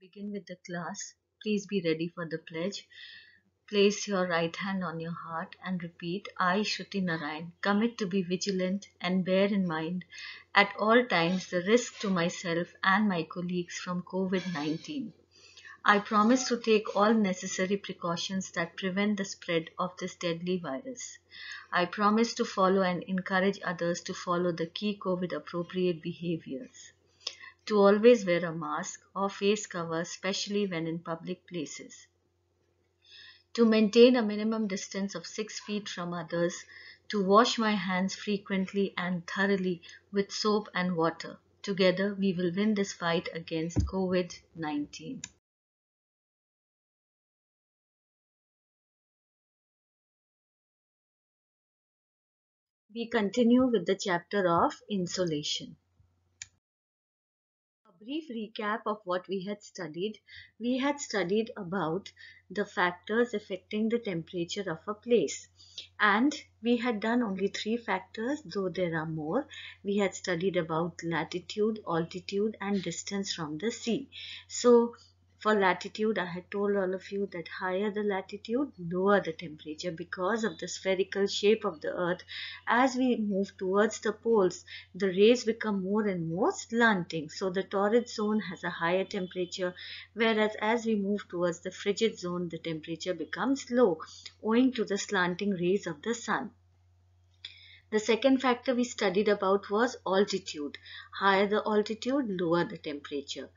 begin with the class, please be ready for the pledge. Place your right hand on your heart and repeat, I, Shruti Narain, commit to be vigilant and bear in mind at all times the risk to myself and my colleagues from COVID 19. I promise to take all necessary precautions that prevent the spread of this deadly virus. I promise to follow and encourage others to follow the key COVID appropriate behaviors to always wear a mask or face cover, especially when in public places. To maintain a minimum distance of 6 feet from others, to wash my hands frequently and thoroughly with soap and water. Together, we will win this fight against COVID 19. We continue with the chapter of insolation brief recap of what we had studied, we had studied about the factors affecting the temperature of a place. And we had done only three factors, though there are more. We had studied about latitude, altitude, and distance from the sea. So, for latitude, I had told all of you that higher the latitude, lower the temperature because of the spherical shape of the earth. As we move towards the poles, the rays become more and more slanting. So the torrid zone has a higher temperature, whereas as we move towards the frigid zone, the temperature becomes low owing to the slanting rays of the sun. The second factor we studied about was altitude. Higher the altitude, lower the temperature.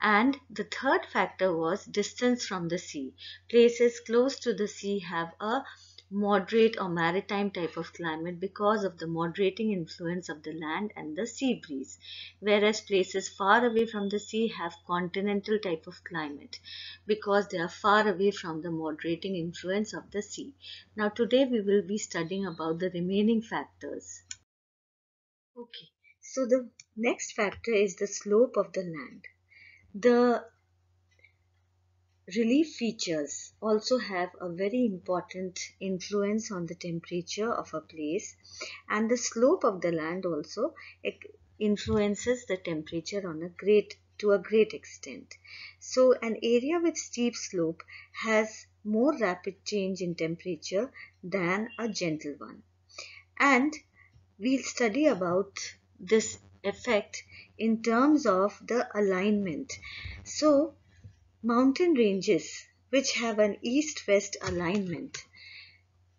And the third factor was distance from the sea. Places close to the sea have a moderate or maritime type of climate because of the moderating influence of the land and the sea breeze, whereas places far away from the sea have continental type of climate because they are far away from the moderating influence of the sea. Now today we will be studying about the remaining factors. Okay, so the next factor is the slope of the land. The relief features also have a very important influence on the temperature of a place and the slope of the land also influences the temperature on a great to a great extent. So an area with steep slope has more rapid change in temperature than a gentle one. And we'll study about this effect in terms of the alignment. So, mountain ranges which have an east-west alignment,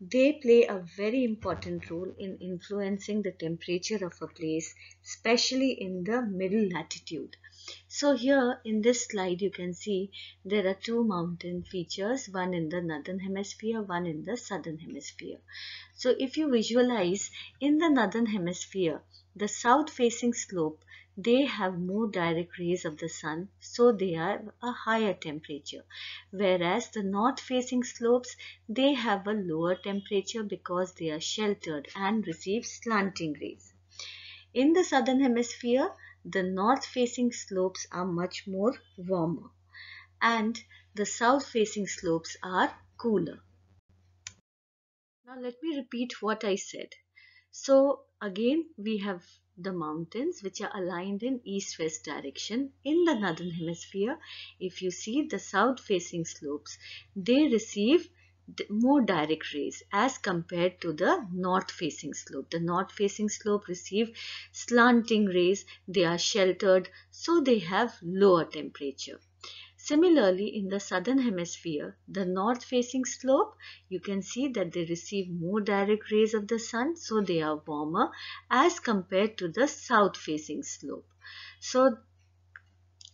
they play a very important role in influencing the temperature of a place, especially in the middle latitude. So here in this slide you can see there are two mountain features, one in the northern hemisphere, one in the southern hemisphere. So if you visualize in the northern hemisphere, the south facing slope they have more direct rays of the sun so they have a higher temperature. Whereas the north facing slopes they have a lower temperature because they are sheltered and receive slanting rays. In the southern hemisphere the north facing slopes are much more warmer and the south facing slopes are cooler. Now let me repeat what i said. So again we have the mountains which are aligned in east-west direction in the northern hemisphere. If you see the south facing slopes they receive more direct rays as compared to the north facing slope. The north facing slope receive slanting rays. They are sheltered so they have lower temperature Similarly, in the southern hemisphere, the north facing slope, you can see that they receive more direct rays of the sun, so they are warmer as compared to the south facing slope. So,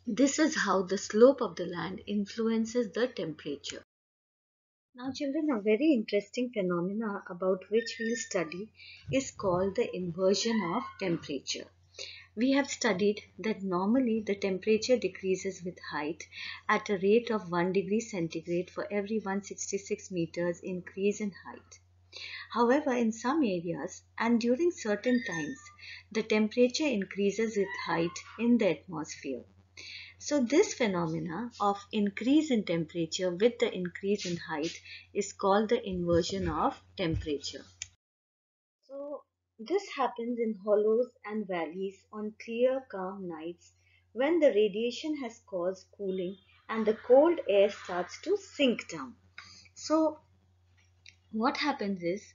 this is how the slope of the land influences the temperature. Now children, a very interesting phenomena about which we will study is called the inversion of temperature. We have studied that normally the temperature decreases with height at a rate of 1 degree centigrade for every 166 meters increase in height. However, in some areas and during certain times, the temperature increases with height in the atmosphere. So this phenomena of increase in temperature with the increase in height is called the inversion of temperature. This happens in hollows and valleys on clear calm nights when the radiation has caused cooling and the cold air starts to sink down. So what happens is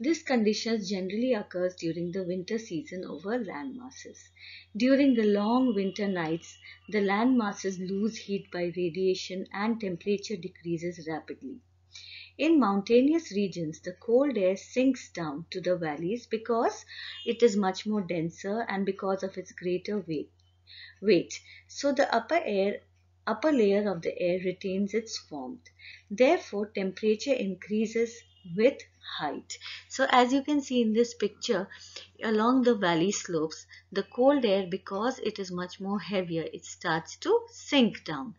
this condition generally occurs during the winter season over land masses. During the long winter nights, the land masses lose heat by radiation and temperature decreases rapidly. In mountainous regions, the cold air sinks down to the valleys because it is much more denser and because of its greater weight. weight. So the upper air upper layer of the air retains its warmth. Therefore, temperature increases with height. So as you can see in this picture, along the valley slopes, the cold air, because it is much more heavier, it starts to sink down.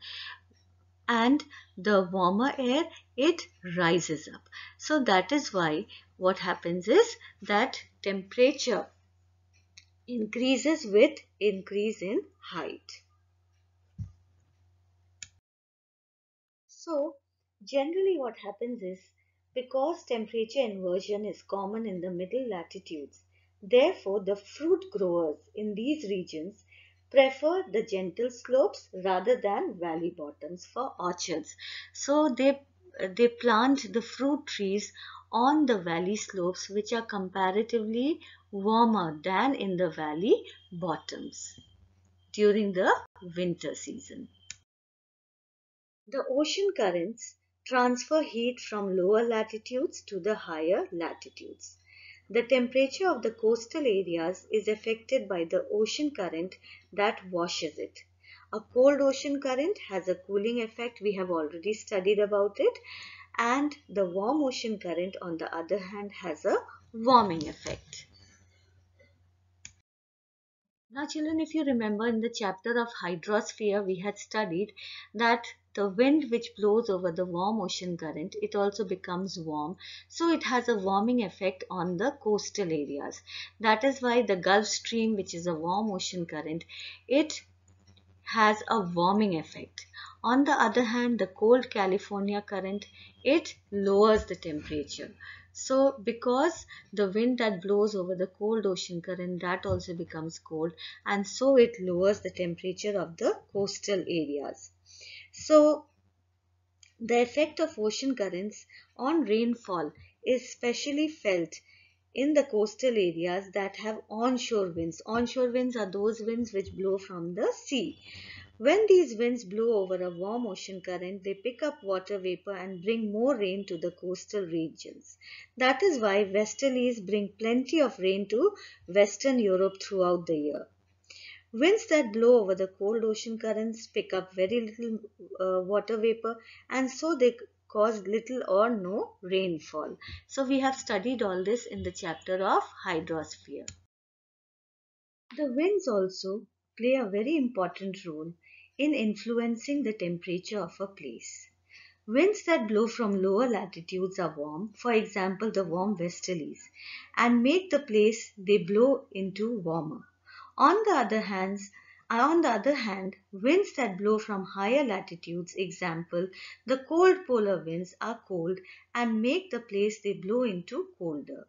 And the warmer air, it rises up. So that is why what happens is that temperature increases with increase in height. So generally what happens is because temperature inversion is common in the middle latitudes. Therefore, the fruit growers in these regions prefer the gentle slopes rather than valley bottoms for orchards. So they, they plant the fruit trees on the valley slopes which are comparatively warmer than in the valley bottoms during the winter season. The ocean currents transfer heat from lower latitudes to the higher latitudes. The temperature of the coastal areas is affected by the ocean current that washes it. A cold ocean current has a cooling effect. We have already studied about it. And the warm ocean current, on the other hand, has a warming effect. Now children, if you remember in the chapter of hydrosphere, we had studied that the wind which blows over the warm ocean current, it also becomes warm. So it has a warming effect on the coastal areas. That is why the Gulf Stream, which is a warm ocean current, it has a warming effect. On the other hand, the cold California current, it lowers the temperature. So because the wind that blows over the cold ocean current, that also becomes cold and so it lowers the temperature of the coastal areas. So, the effect of ocean currents on rainfall is specially felt in the coastal areas that have onshore winds. Onshore winds are those winds which blow from the sea. When these winds blow over a warm ocean current, they pick up water vapor and bring more rain to the coastal regions. That is why westerlies bring plenty of rain to Western Europe throughout the year. Winds that blow over the cold ocean currents pick up very little uh, water vapor and so they cause little or no rainfall. So we have studied all this in the chapter of hydrosphere. The winds also play a very important role in influencing the temperature of a place. Winds that blow from lower latitudes are warm, for example the warm westerlies, and make the place they blow into warmer. On the other hand, uh, on the other hand, winds that blow from higher latitudes, example, the cold polar winds are cold and make the place they blow into colder.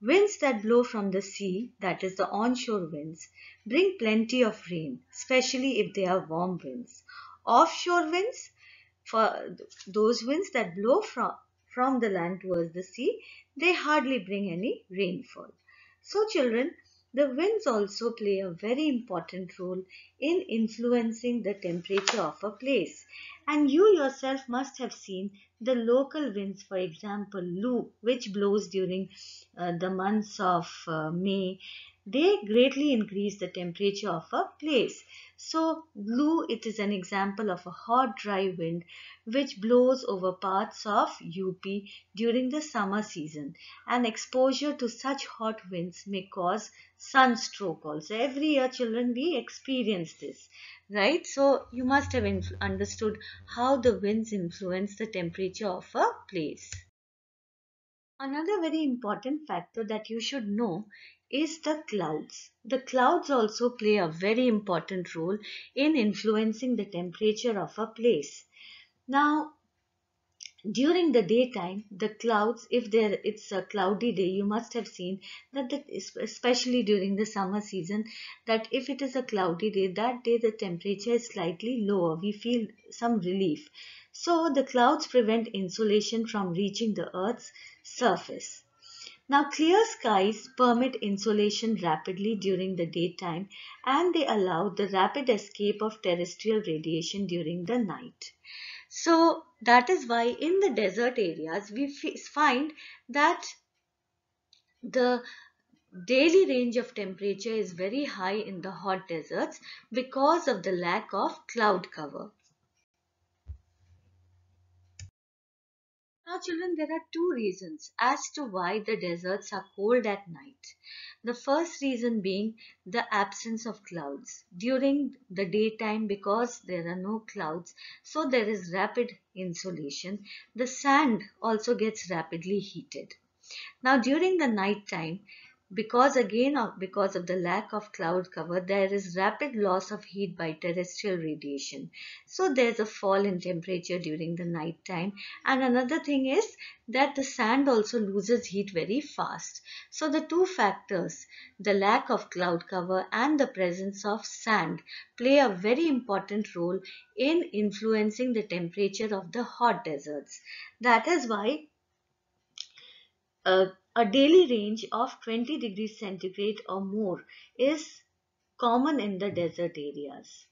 Winds that blow from the sea, that is the onshore winds, bring plenty of rain, especially if they are warm winds. Offshore winds, for those winds that blow from, from the land towards the sea, they hardly bring any rainfall. So children, the winds also play a very important role in influencing the temperature of a place. And you yourself must have seen the local winds, for example, Loo, which blows during uh, the months of uh, May, they greatly increase the temperature of a place. So Loo it is an example of a hot dry wind which blows over parts of UP during the summer season. And exposure to such hot winds may cause sunstroke also. Every year children we experience this, right? So you must have understood how the winds influence the temperature of a place. Another very important factor that you should know is the clouds. The clouds also play a very important role in influencing the temperature of a place. Now, during the daytime the clouds if there it's a cloudy day you must have seen that the, especially during the summer season that if it is a cloudy day that day the temperature is slightly lower we feel some relief so the clouds prevent insolation from reaching the earth's surface now clear skies permit insolation rapidly during the daytime and they allow the rapid escape of terrestrial radiation during the night so that is why in the desert areas we find that the daily range of temperature is very high in the hot deserts because of the lack of cloud cover. Now children, there are two reasons as to why the deserts are cold at night. The first reason being the absence of clouds. During the daytime, because there are no clouds, so there is rapid insolation. The sand also gets rapidly heated. Now during the night time, because again because of the lack of cloud cover there is rapid loss of heat by terrestrial radiation. So there's a fall in temperature during the night time. And another thing is that the sand also loses heat very fast. So the two factors the lack of cloud cover and the presence of sand play a very important role in influencing the temperature of the hot deserts. That is why uh, a daily range of 20 degrees centigrade or more is common in the desert areas.